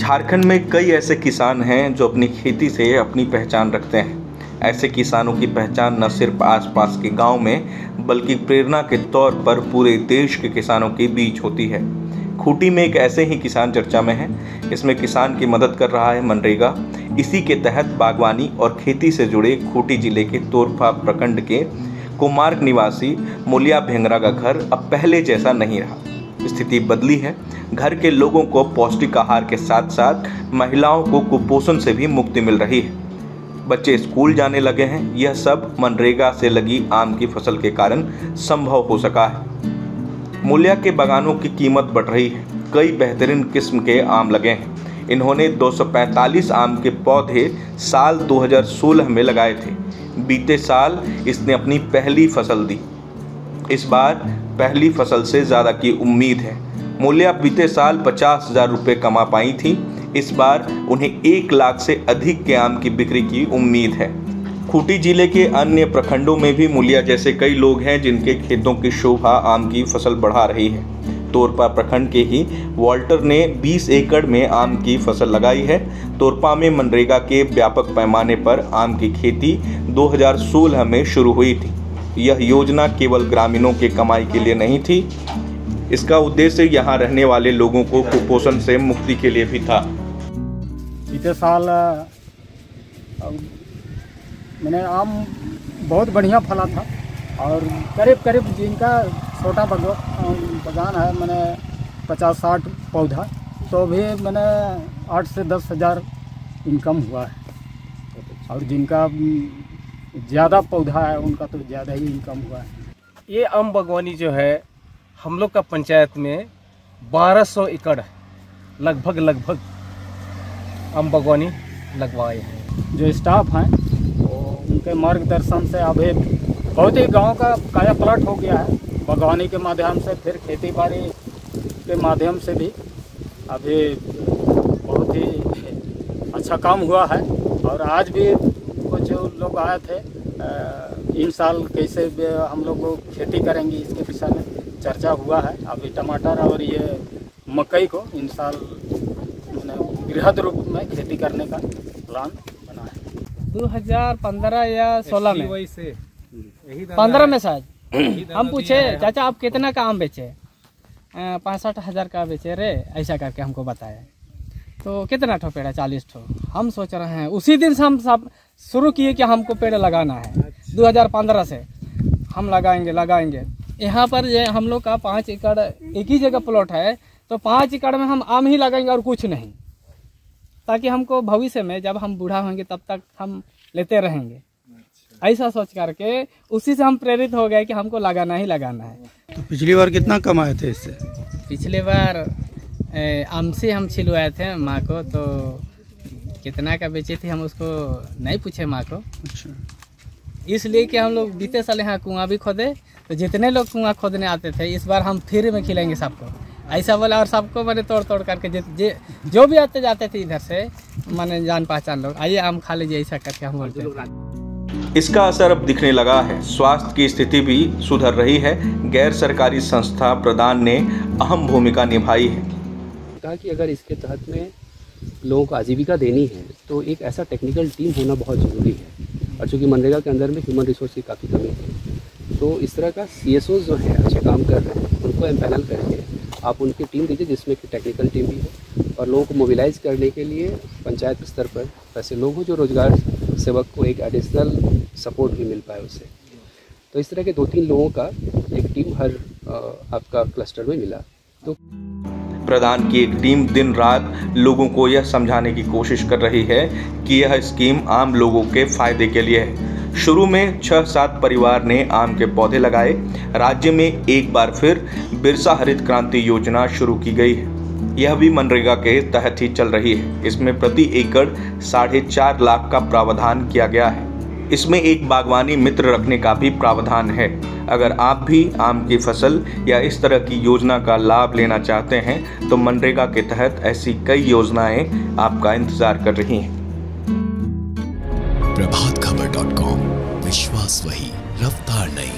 झारखंड में कई ऐसे किसान हैं जो अपनी खेती से अपनी पहचान रखते हैं। ऐसे किसानों की पहचान न सिर्फ़ आसपास के गाँव में, बल्कि प्रेरणा के तौर पर पूरे देश के किसानों के बीच होती है। खूटी में एक ऐसे ही किसान चर्चा में है। इसमें किसान की मदद कर रहा है मनरेगा। इसी के तहत बागवानी और खेती से जुड़े खूटी ज़िले के तोरफा प्रखंड के कुमार्ग निवासी मोलिया भेंगरा का घर अब पहले जैसा नहीं रहा। स्थिति बदली है। घर के लोगों को पौष्टिक आहार के साथ साथ महिलाओं को कुपोषण से भी मुक्ति मिल रही है। बच्चे स्कूल जाने लगे हैं। यह सब मनरेगा से लगी आम की फ़सल के कारण संभव हो सका है। मूल्या के बागानों की कीमत बढ़ रही है। कई बेहतरीन किस्म के आम लगे हैं। इन्होंने 245 आम के पौधे साल 2016 में लगाए थे। बीते साल इसने अपनी पहली फ़सल दी। इस बार पहली फ़सल से ज़्यादा की उम्मीद है। मूल्या बीते साल पचास हज़ार रुपये कमा पाई थी। इस बार उन्हें एक लाख से अधिक के आम की बिक्री की उम्मीद है। खूंटी ज़िले के अन्य प्रखंडों में भी मूलिया जैसे कई लोग हैं जिनके खेतों की शोभा आम की फ़सल बढ़ा रही है। तोरपा प्रखंड के ही वॉल्टर ने 20 एकड़ में आम की फ़सल लगाई है। तोरपा में मनरेगा के व्यापक पैमाने पर आम की खेती 2016 में शुरू हुई थी। यह योजना केवल ग्रामीणों के कमाई के लिए नहीं थी। इसका उद्देश्य यहाँ रहने वाले लोगों को कुपोषण से मुक्ति के लिए भी था। बीते साल मैंने आम बहुत बढ़िया फला था और करीब करीब जिनका छोटा बगान है, मैंने पचास साठ पौधा तो भी मैंने आठ से दस हज़ार इनकम हुआ है। और जिनका ज़्यादा पौधा है उनका तो ज़्यादा ही इनकम हुआ है। ये आम बागवानी जो है हम लोग का पंचायत में 1200 एकड़ लगभग लगभग आम बागवानी लगवाए हैं। जो स्टाफ हैं वो उनके मार्गदर्शन से अभी बहुत ही गाँव का काया पलट हो गया है। बागवानी के माध्यम से फिर खेती बाड़ी के माध्यम से भी अभी बहुत ही अच्छा काम हुआ है। और आज भी लोग आए थे इन साल कैसे हम लोग खेती करेंगे इसके विषय में चर्चा हुआ है। अभी टमाटर और ये मकई को इन साल मैंने बृहद रूप में खेती करने का प्लान बना है। 2015 या 16 में? से पंद्रह में शायद। हम पूछे चाचा आप कितना का आम बेचे? पैंसठ हज़ार का बेचे रे ऐसा करके हमको बताया तो कितना ठो पेड़ है? चालीस ठो। हम सोच रहे हैं उसी दिन से हम सब शुरू किए कि हमको पेड़ लगाना है। 2015 से। हम लगाएँगे लगाएँगे। यहाँ पर ये हम लोग का पाँच एकड़ एक ही जगह प्लॉट है तो पाँच एकड़ में हम आम ही लगाएँगे और कुछ नहीं। ताकि हमको भविष्य में जब हम बूढ़ा होंगे तब तक हम लेते रहेंगे। ऐसा सोच करके उसी से हम प्रेरित हो गए कि हमको लगाना ही लगाना है। तो पिछली बार कितना कमाए थे इससे? पिछली बार आम से हम छिलवाए थे माँ को तो कितना का बेचे थे हम उसको नहीं पूछे माँ को। अच्छा। इसलिए कि हम लोग बीते साल यहाँ कुआँ भी खोदे तो जितने लोग कुआँ खोदने आते थे इस बार हम फ्री में खिलाएँगे सबको। ऐसा बोला और सबको मैंने तोड़ तोड़ करके जे जो भी आते जाते थे इधर से मैंने जान पहचान लोग आइए आम खा लीजिए ऐसा करके हम बोलते इसका असर अब दिखने लगा है। स्वास्थ्य की स्थिति भी सुधर रही है। गैर सरकारी संस्था प्रदान ने अहम भूमिका निभाई है। कहा कि अगर इसके तहत में लोगों को आजीविका देनी है तो एक ऐसा टेक्निकल टीम होना बहुत ज़रूरी है। और चूँकि मनरेगा के अंदर में ह्यूमन रिसोर्स की काफ़ी कमी है तो इस तरह का सीएसओ जो है, अच्छे काम कर रहे हैं, उनको एम्पैनल करके आप उनकी टीम दीजिए, जिसमें कि टेक्निकल टीम भी है, और लोगों को मोबिलाइज करने के लिए पंचायत स्तर पर ऐसे लोग हों जो रोज़गार सेवक को एक एडिशनल सपोर्ट भी मिल पाए उससे तो इस तरह के दो तीन लोगों का एक टीम हर आपका क्लस्टर में मिला। तो प्रधान की एक टीम दिन रात लोगों को यह समझाने की कोशिश कर रही है कि यह स्कीम आम लोगों के फ़ायदे के लिए है। शुरू में छह सात परिवार ने आम के पौधे लगाए। राज्य में एक बार फिर बिरसा हरित क्रांति योजना शुरू की गई है। यह भी मनरेगा के तहत ही चल रही है। इसमें प्रति एकड़ साढ़े चार लाख का प्रावधान किया गया है। इसमें एक बागवानी मित्र रखने का भी प्रावधान है। अगर आप भी आम की फ़सल या इस तरह की योजना का लाभ लेना चाहते हैं तो मनरेगा के तहत ऐसी कई योजनाएँ आपका इंतज़ार कर रही हैं। प्रभात खबर डॉट कॉम, विश्वास वही, रफ्तार नहीं